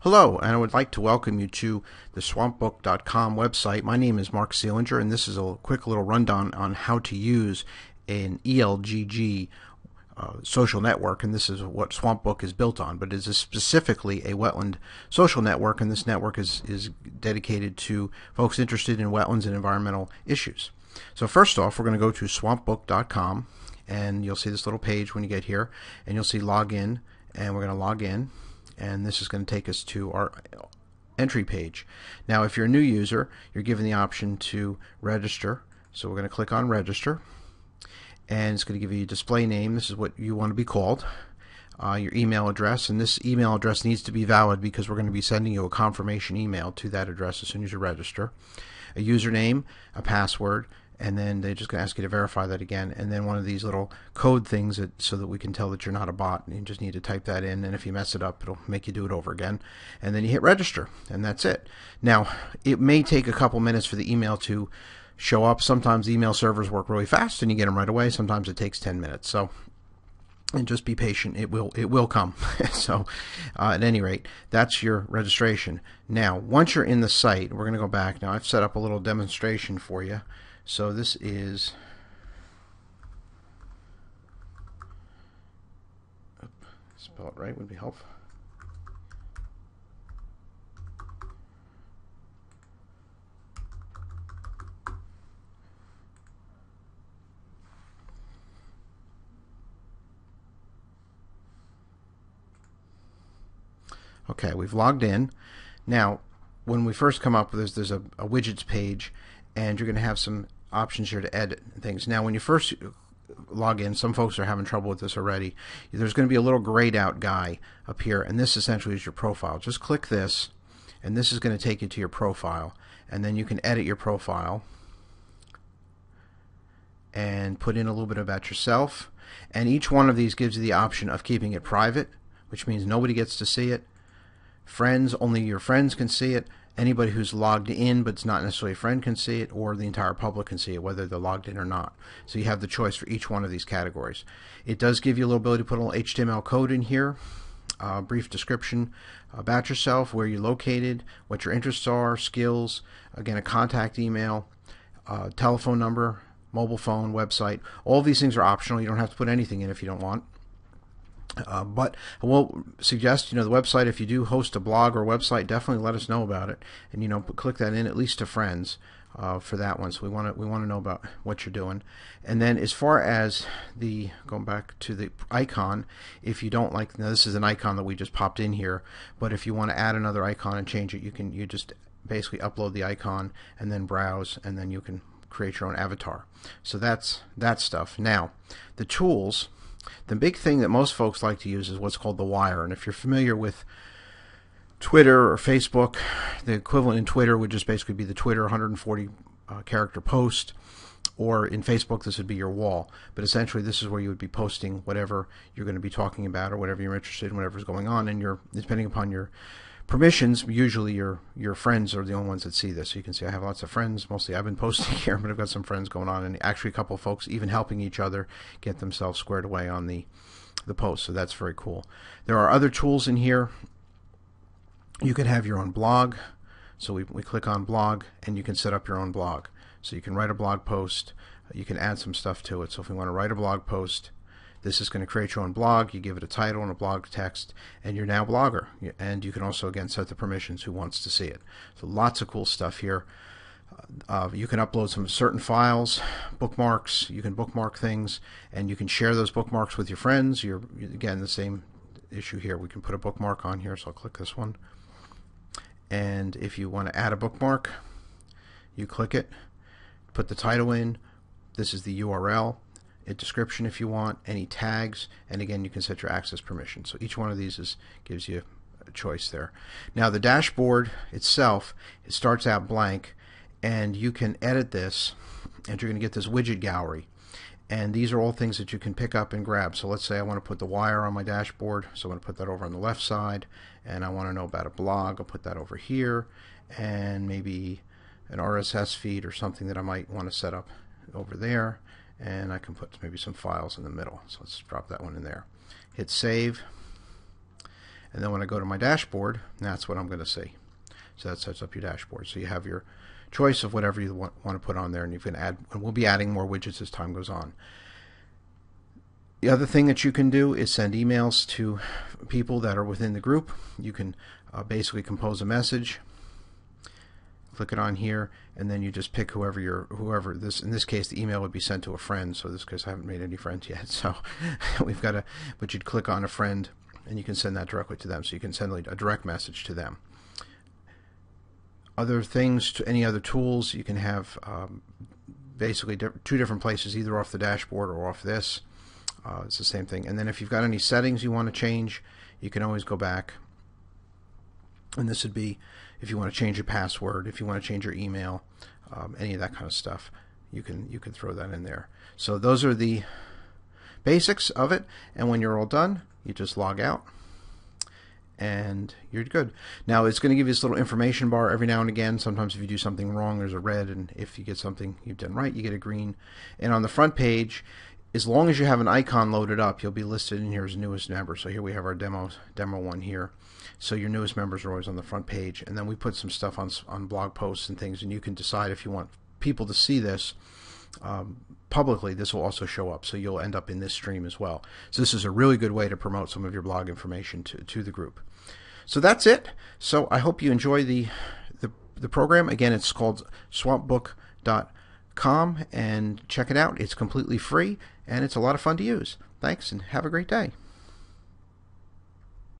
Hello, and I would like to welcome you to the swampbook.com website. My name is Marc Seelinger, and this is a quick little rundown on how to use an ELGG uh, social network, and this is what SwampBook is built on. But it is specifically a wetland social network, and this network is, is dedicated to folks interested in wetlands and environmental issues. So first off, we're going to go to swampbook.com, and you'll see this little page when you get here, and you'll see login, and we're going to log in and this is going to take us to our entry page. Now if you're a new user you're given the option to register. So we're going to click on register and it's going to give you a display name. This is what you want to be called uh, your email address and this email address needs to be valid because we're going to be sending you a confirmation email to that address as soon as you register. A username a password and then they're just going to ask you to verify that again and then one of these little code things that, so that we can tell that you're not a bot and you just need to type that in and if you mess it up it'll make you do it over again and then you hit register and that's it. Now it may take a couple minutes for the email to show up. Sometimes email servers work really fast and you get them right away. Sometimes it takes 10 minutes. So and just be patient. It will it will come. So uh, at any rate that's your registration. Now once you're in the site we're going to go back. Now I've set up a little demonstration for you so this is spell it right would be helpful. Okay, we've logged in. Now, when we first come up, there's there's a, a widgets page, and you're going to have some options here to edit things. Now, when you first log in, some folks are having trouble with this already. There's going to be a little grayed out guy up here, and this essentially is your profile. Just click this, and this is going to take you to your profile. And then you can edit your profile and put in a little bit about yourself. And each one of these gives you the option of keeping it private, which means nobody gets to see it. Friends, only your friends can see it anybody who's logged in but it's not necessarily a friend can see it or the entire public can see it whether they're logged in or not. So you have the choice for each one of these categories. It does give you a little ability to put a little HTML code in here a brief description about yourself where you're located what your interests are skills again a contact email telephone number mobile phone website. All these things are optional. You don't have to put anything in if you don't want uh, but I will suggest, you know, the website, if you do host a blog or website, definitely let us know about it. And, you know, click that in at least to friends uh, for that one. So we want to we want to know about what you're doing. And then as far as the, going back to the icon, if you don't like, now this is an icon that we just popped in here, but if you want to add another icon and change it, you can, you just basically upload the icon and then browse and then you can create your own avatar. So that's that stuff. Now, the tools the big thing that most folks like to use is what's called the wire. And if you're familiar with Twitter or Facebook, the equivalent in Twitter would just basically be the Twitter 140 uh, character post. Or in Facebook, this would be your wall. But essentially, this is where you would be posting whatever you're going to be talking about or whatever you're interested in, whatever's going on. And you're, depending upon your permissions, usually your your friends are the only ones that see this. You can see I have lots of friends. Mostly I've been posting here, but I've got some friends going on, and actually a couple folks even helping each other get themselves squared away on the the post. So that's very cool. There are other tools in here. You can have your own blog. So we, we click on blog, and you can set up your own blog. So you can write a blog post. You can add some stuff to it. So if we want to write a blog post, this is going to create your own blog. You give it a title and a blog text, and you're now a blogger. And you can also, again, set the permissions who wants to see it. So lots of cool stuff here. Uh, you can upload some certain files, bookmarks. You can bookmark things, and you can share those bookmarks with your friends. You're again the same issue here. We can put a bookmark on here, so I'll click this one. And if you want to add a bookmark, you click it, put the title in. This is the URL a description if you want, any tags, and again you can set your access permission. So each one of these is gives you a choice there. Now the dashboard itself it starts out blank and you can edit this and you're going to get this widget gallery. And these are all things that you can pick up and grab. So let's say I want to put the wire on my dashboard. So I'm going to put that over on the left side. And I want to know about a blog. I'll put that over here. And maybe an RSS feed or something that I might want to set up over there and I can put maybe some files in the middle. So let's drop that one in there. Hit save. And then when I go to my dashboard, that's what I'm going to see. So that sets up your dashboard. So you have your choice of whatever you want, want to put on there, and you can add. And we'll be adding more widgets as time goes on. The other thing that you can do is send emails to people that are within the group. You can uh, basically compose a message, click it on here, and then you just pick whoever your whoever this in this case the email would be sent to a friend. So this because I haven't made any friends yet, so we've got to. But you'd click on a friend, and you can send that directly to them. So you can send a direct message to them other things to any other tools you can have um, basically di- two different places either off the dashboard or off this uh, it's the same thing and then if you've got any settings you want to change you can always go back and this would be if you want to change your password if you want to change your email um, any of that kind of stuff you can you can throw that in there so those are the basics of it and when you're all done you just log out and you're good. Now it's going to give you this little information bar every now and again. Sometimes if you do something wrong, there's a red, and if you get something you've done right, you get a green. And on the front page, as long as you have an icon loaded up, you'll be listed in here as newest member. So here we have our demo demo one here. So your newest members are always on the front page, and then we put some stuff on on blog posts and things, and you can decide if you want people to see this. Um, publicly, this will also show up. So you'll end up in this stream as well. So this is a really good way to promote some of your blog information to, to the group. So that's it. So I hope you enjoy the, the, the program. Again, it's called swampbook.com and check it out. It's completely free and it's a lot of fun to use. Thanks and have a great day.